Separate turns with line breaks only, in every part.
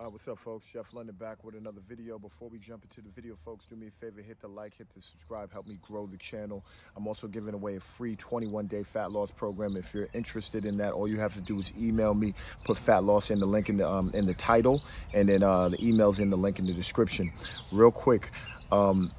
Uh, what's up, folks? Jeff London back with another video. Before we jump into the video, folks, do me a favor, hit the like, hit the subscribe, help me grow the channel. I'm also giving away a free 21-day fat loss program. If you're interested in that, all you have to do is email me, put fat loss in the link in the um, in the title, and then uh, the email's in the link in the description. Real quick, um,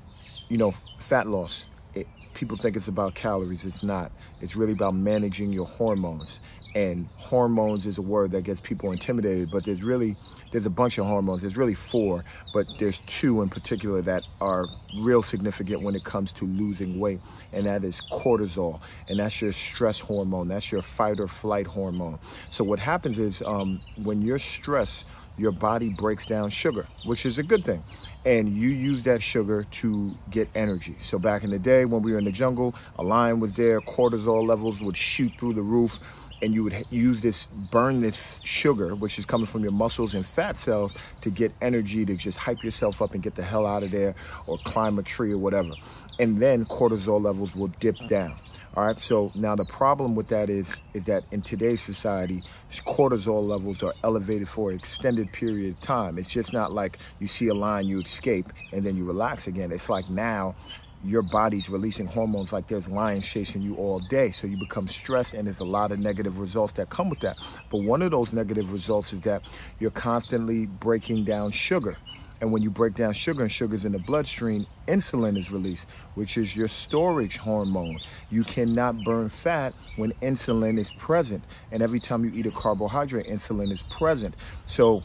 you know, fat loss. It, people think it's about calories. It's not. It's really about managing your hormones and hormones is a word that gets people intimidated but there's really there's a bunch of hormones. There's really four but there's two in particular that are real significant when it comes to losing weight and that is cortisol and that's your stress hormone. That's your fight or flight hormone. So what happens is um, when you're stressed your body breaks down sugar which is a good thing and you use that sugar to get energy. So back in the day when we were in the jungle, a lion was there, cortisol levels would shoot through the roof and you would use this, burn this sugar, which is coming from your muscles and fat cells to get energy to just hype yourself up and get the hell out of there or climb a tree or whatever. And then cortisol levels will dip uh. down. All right, so now the problem with that is, is that in today's society, cortisol levels are elevated for an extended period of time. It's just not like you see a line, you escape, and then you relax again. It's like now your body's releasing hormones like there's lions chasing you all day. So you become stressed and there's a lot of negative results that come with that. But one of those negative results is that you're constantly breaking down sugar. And when you break down sugar and sugar's in the bloodstream, insulin is released, which is your storage hormone. You cannot burn fat when insulin is present. And every time you eat a carbohydrate, insulin is present. So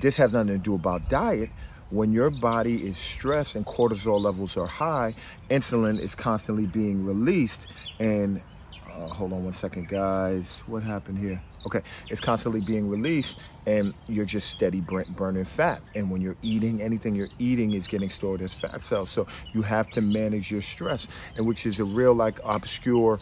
this has nothing to do about diet, when your body is stressed and cortisol levels are high, insulin is constantly being released and uh, hold on one second, guys. What happened here? Okay, it's constantly being released, and you're just steady burning fat. And when you're eating, anything you're eating is getting stored as fat cells. So you have to manage your stress, and which is a real like obscure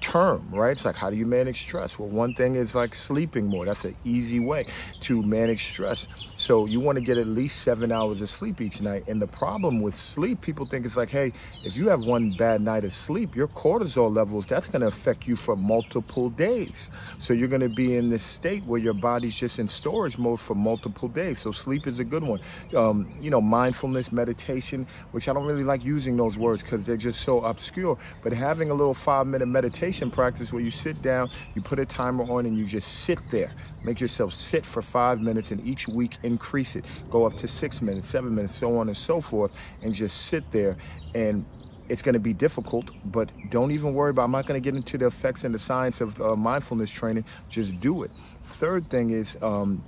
term, right? It's like, how do you manage stress? Well, one thing is like sleeping more. That's an easy way to manage stress. So you want to get at least seven hours of sleep each night. And the problem with sleep, people think it's like, hey, if you have one bad night of sleep, your cortisol levels, that's going to affect you for multiple days. So you're going to be in this state where your body's just in storage mode for multiple days. So sleep is a good one. Um, you know, mindfulness, meditation, which I don't really like using those words because they're just so obscure. But having a little five minute meditation practice where you sit down, you put a timer on and you just sit there. Make yourself sit for five minutes and each week increase it. Go up to six minutes, seven minutes, so on and so forth, and just sit there and it's going to be difficult, but don't even worry about. I'm not going to get into the effects and the science of uh, mindfulness training. Just do it. Third thing is, um,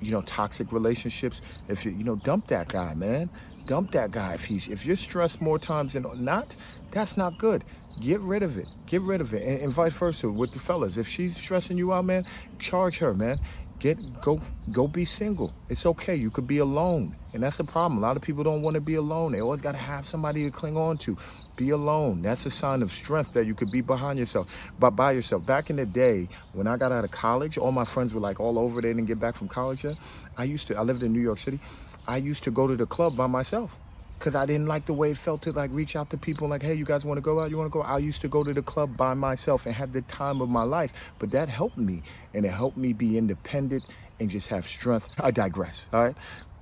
you know, toxic relationships. If you, you know, dump that guy, man. Dump that guy. If he's, if you're stressed more times than not, that's not good. Get rid of it. Get rid of it. And, and vice versa with the fellas. If she's stressing you out, man, charge her, man. Get, go, go be single. It's okay. You could be alone. And that's the problem. A lot of people don't want to be alone. They always got to have somebody to cling on to. Be alone. That's a sign of strength that you could be behind yourself, but by yourself. Back in the day, when I got out of college, all my friends were like all over. They didn't get back from college yet. I used to, I lived in New York City. I used to go to the club by myself because I didn't like the way it felt to like reach out to people like, hey, you guys want to go out? You want to go? I used to go to the club by myself and have the time of my life. But that helped me and it helped me be independent and just have strength. I digress. All right.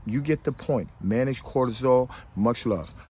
You get the point. Manage cortisol. Much love.